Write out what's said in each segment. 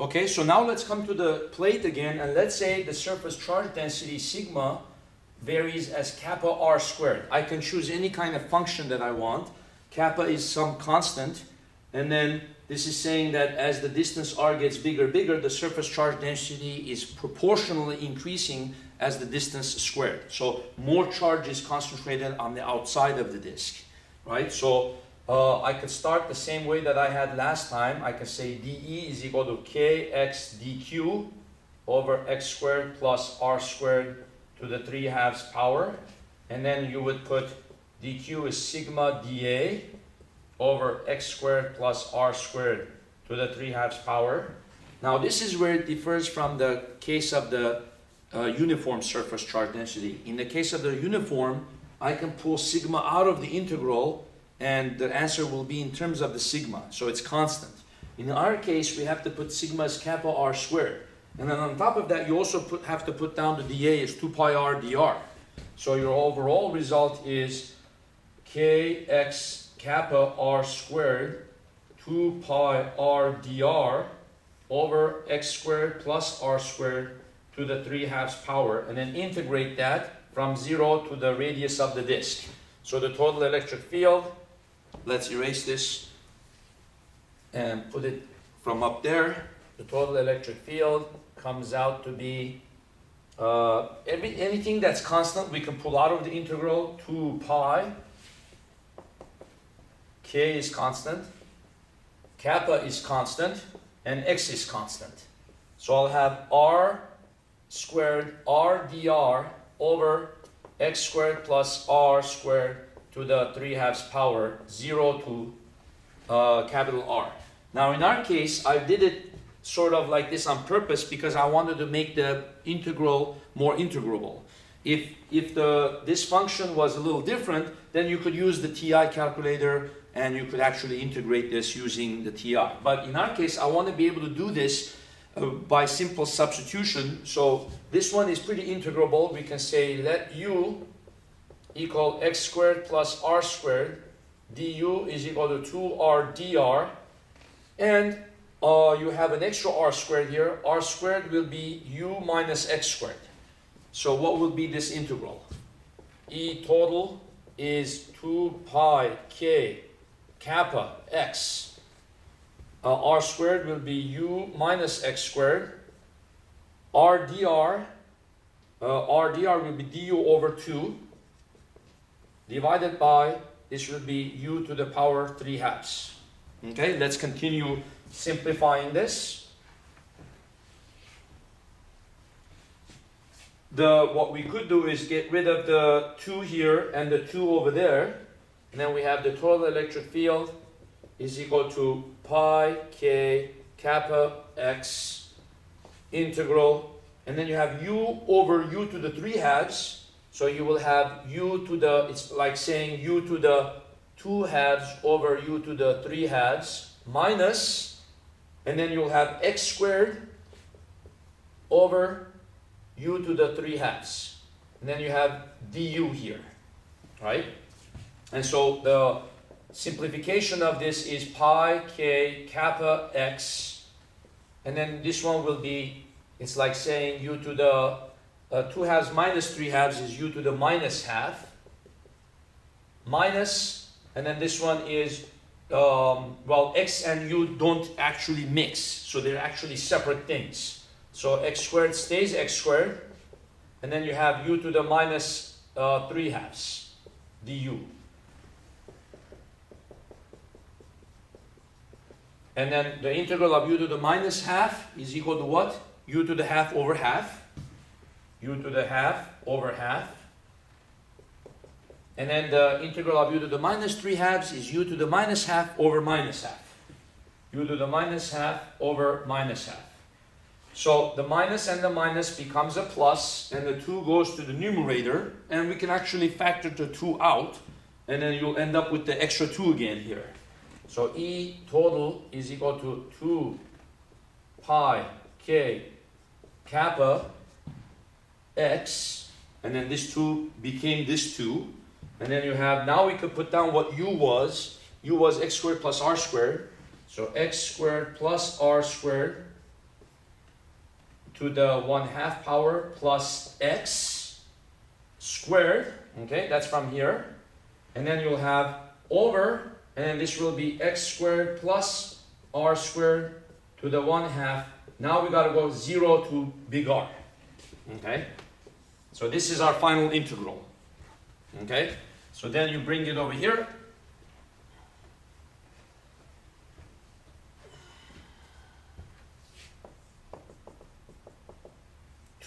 Okay, so now let's come to the plate again, and let's say the surface charge density sigma varies as kappa r squared. I can choose any kind of function that I want. Kappa is some constant, and then this is saying that as the distance r gets bigger, bigger, the surface charge density is proportionally increasing as the distance squared. So more charge is concentrated on the outside of the disk, right? So uh, I could start the same way that I had last time. I can say dE is equal to kx dq over x squared plus r squared to the 3 halves power. And then you would put dq is sigma dA over x squared plus r squared to the 3 halves power. Now this is where it differs from the case of the uh, uniform surface charge density. In the case of the uniform, I can pull sigma out of the integral and the answer will be in terms of the sigma, so it's constant. In our case, we have to put sigma as kappa r squared. And then on top of that, you also put, have to put down the dA as 2 pi r dr. So your overall result is kx kappa r squared 2 pi r dr over x squared plus r squared to the 3 halves power and then integrate that from 0 to the radius of the disk. So the total electric field, let's erase this and put it from up there. The total electric field comes out to be uh, every, anything that's constant we can pull out of the integral 2 pi. K is constant, kappa is constant, and x is constant. So I'll have r squared r dr over x squared plus r squared to the 3 halves power 0 to uh, capital R. Now in our case, I did it sort of like this on purpose because I wanted to make the integral more integrable. If, if the, this function was a little different, then you could use the TI calculator and you could actually integrate this using the TI. But in our case, I want to be able to do this uh, by simple substitution. So this one is pretty integrable. We can say let u equal x squared plus r squared du is equal to 2r dr. And uh, you have an extra r squared here. r squared will be u minus x squared. So what will be this integral? E total is 2 pi k kappa x uh, r squared will be u minus x squared. r dr, uh, r dr will be du over 2 divided by, this will be u to the power 3 halves. Okay, let's continue simplifying this. The, what we could do is get rid of the 2 here and the 2 over there. And then we have the total electric field is equal to pi k kappa x integral and then you have u over u to the 3 halves so you will have u to the it's like saying u to the 2 halves over u to the 3 halves minus and then you'll have x squared over u to the 3 halves. And then you have du here right? And so the simplification of this is pi k kappa x and then this one will be it's like saying u to the uh, 2 halves minus 3 halves is u to the minus half minus and then this one is um, well x and u don't actually mix so they're actually separate things so x squared stays x squared and then you have u to the minus, uh, 3 halves du And then the integral of u to the minus half is equal to what? u to the half over half. U to the half over half. And then the integral of u to the minus 3 halves is u to the minus half over minus half. u to the minus half over minus half. So the minus and the minus becomes a plus, and the 2 goes to the numerator, and we can actually factor the 2 out, and then you'll end up with the extra 2 again here. So E total is equal to 2 pi k kappa x, and then this 2 became this 2. And then you have, now we could put down what u was. u was x squared plus r squared. So x squared plus r squared to the 1 half power plus x squared. Okay, that's from here. And then you'll have over, and this will be x squared plus r squared to the 1 half. Now we got to go 0 to big R. Okay, so this is our final integral. Okay, so then you bring it over here.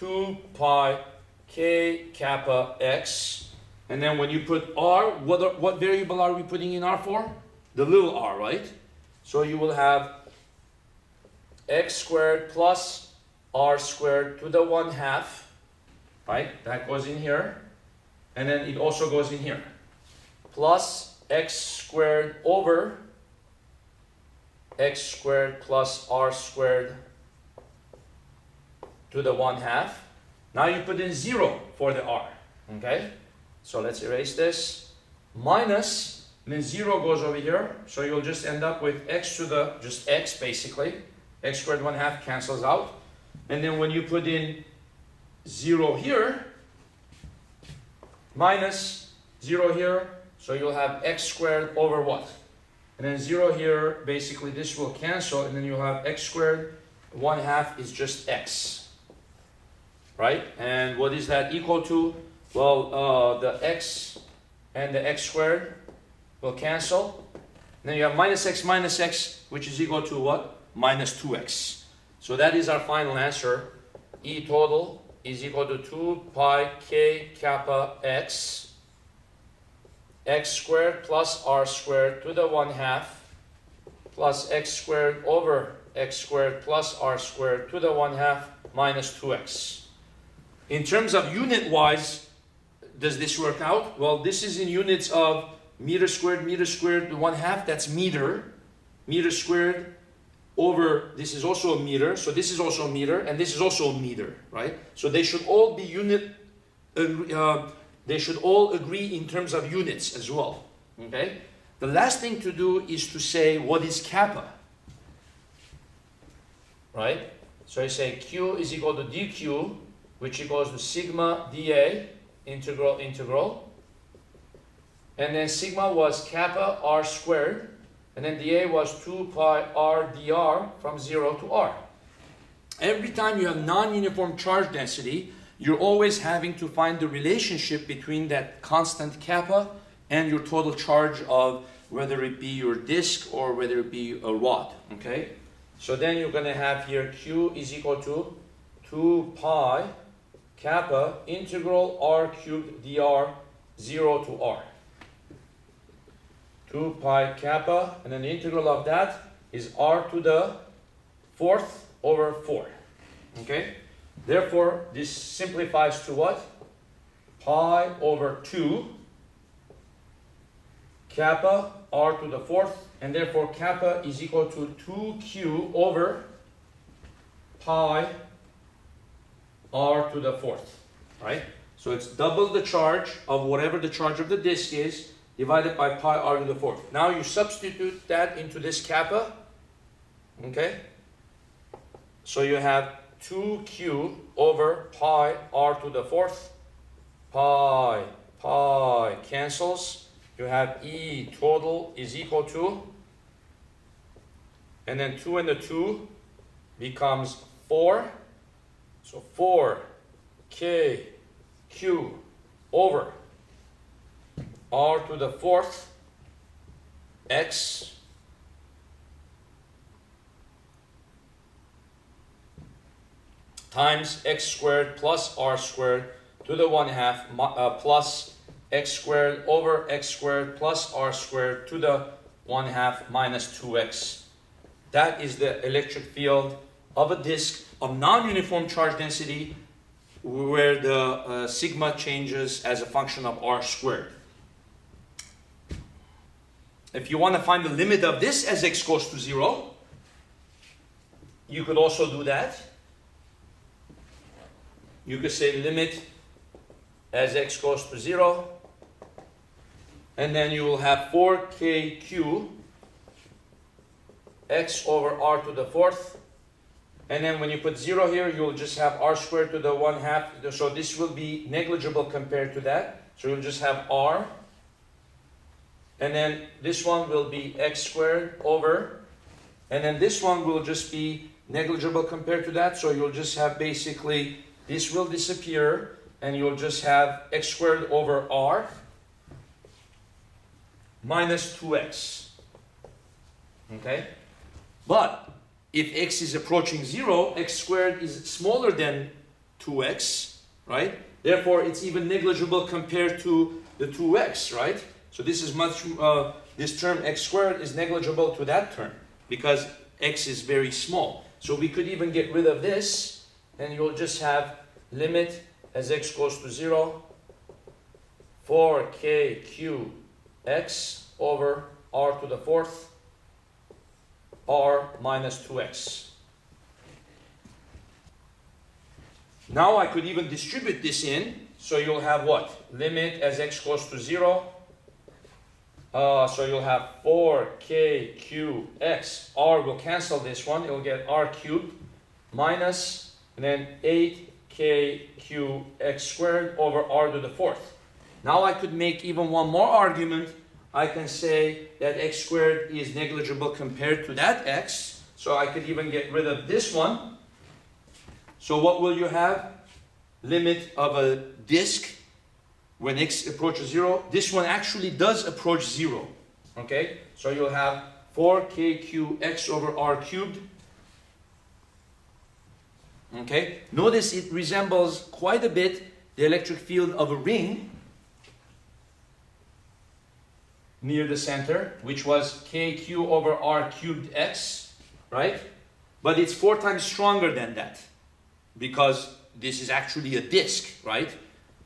2 pi k kappa x. And then when you put r, what, are, what variable are we putting in r for? The little r, right? So you will have x squared plus r squared to the 1 half, right? That goes in here. And then it also goes in here. Plus x squared over x squared plus r squared to the 1 half. Now you put in 0 for the r. Okay? So let's erase this. Minus, and then 0 goes over here. So you'll just end up with x to the, just x basically. x squared 1 half cancels out. And then when you put in 0 here, minus 0 here, so you'll have x squared over what? And then 0 here, basically this will cancel, and then you'll have x squared, 1 half is just x right? And what is that equal to? Well, uh, the x and the x squared will cancel. then you have minus x minus x, which is equal to what? Minus 2x. So that is our final answer. E total is equal to 2 pi k kappa x x squared plus r squared to the 1 half plus x squared over x squared plus r squared to the 1 half minus 2x. In terms of unit wise, does this work out? Well, this is in units of meter squared, meter squared, one half, that's meter. Meter squared over, this is also a meter, so this is also a meter, and this is also a meter, right? So they should all be unit, uh, they should all agree in terms of units as well, okay? The last thing to do is to say what is kappa, right? So I say Q is equal to dQ which equals to sigma dA integral integral. And then sigma was kappa r squared. And then dA was 2 pi r dr from 0 to r. Every time you have non-uniform charge density, you're always having to find the relationship between that constant kappa and your total charge of whether it be your disk or whether it be a rod, okay? So then you're going to have here Q is equal to 2 pi kappa integral r cubed dr 0 to r. 2 pi kappa, and then the integral of that is r to the fourth over 4. Okay? Therefore, this simplifies to what? Pi over 2 kappa r to the fourth, and therefore kappa is equal to 2q over pi r to the fourth, right? So it's double the charge of whatever the charge of the disk is divided by pi r to the fourth. Now you substitute that into this kappa, okay? So you have 2q over pi r to the fourth. Pi, pi cancels. You have E total is equal to, and then 2 and the 2 becomes 4 so 4 k q over r to the fourth x times x squared plus r squared to the 1 half uh, plus x squared over x squared plus r squared to the 1 half minus 2x. That is the electric field of a disk of non-uniform charge density where the uh, sigma changes as a function of r squared. If you want to find the limit of this as x goes to 0, you could also do that. You could say limit as x goes to 0, and then you will have 4kq x over r to the fourth And then when you put 0 here, you'll just have r squared to the 1 half. So this will be negligible compared to that. So you'll just have r. And then this one will be x squared over. And then this one will just be negligible compared to that. So you'll just have basically, this will disappear. And you'll just have x squared over r minus 2x. Okay? But if x is approaching 0, x squared is smaller than 2x, right? Therefore, it's even negligible compared to the 2x, right? So this is much, uh, this term x squared is negligible to that term because x is very small. So we could even get rid of this and you'll just have limit as x goes to 0 4kqx over r to the fourth r minus 2x. Now I could even distribute this in, so you'll have what? Limit as x goes to 0. Uh, so you'll have 4kqx. r will cancel this one, it'll get r cubed minus, and then 8kqx squared over r to the fourth. Now I could make even one more argument I can say that x squared is negligible compared to that x. So I could even get rid of this one. So what will you have? Limit of a disk when x approaches 0. This one actually does approach 0. Okay? So you'll have 4kqx over r cubed. Okay? Notice it resembles quite a bit the electric field of a ring near the center, which was kq over r cubed x, right? But it's four times stronger than that because this is actually a disk, right?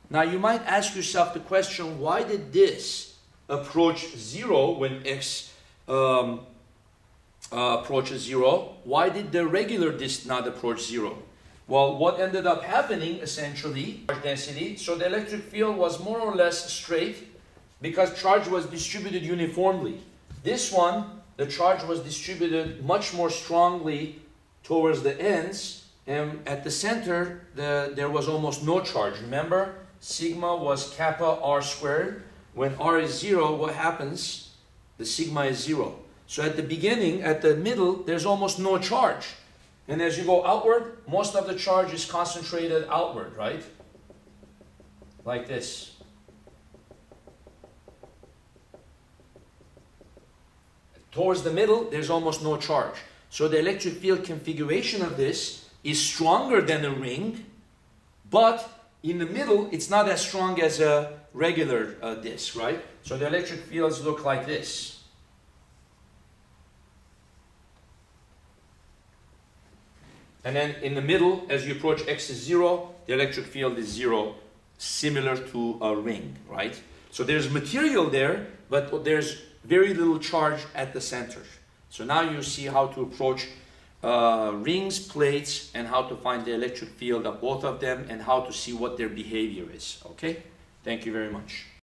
Now you might ask yourself the question, why did this approach zero when x um, uh, approaches zero? Why did the regular disk not approach zero? Well, what ended up happening essentially, charge density, so the electric field was more or less straight because charge was distributed uniformly. This one, the charge was distributed much more strongly towards the ends, and at the center, the, there was almost no charge. Remember, sigma was kappa r squared. When r is zero, what happens? The sigma is zero. So at the beginning, at the middle, there's almost no charge. And as you go outward, most of the charge is concentrated outward, right? Like this. Towards the middle, there's almost no charge. So the electric field configuration of this is stronger than a ring, but in the middle, it's not as strong as a regular uh, disk, right? So the electric fields look like this. And then in the middle, as you approach x is zero, the electric field is zero, similar to a ring, right? So there's material there, but there's very little charge at the center. So now you see how to approach uh, rings, plates, and how to find the electric field of both of them and how to see what their behavior is. Okay? Thank you very much.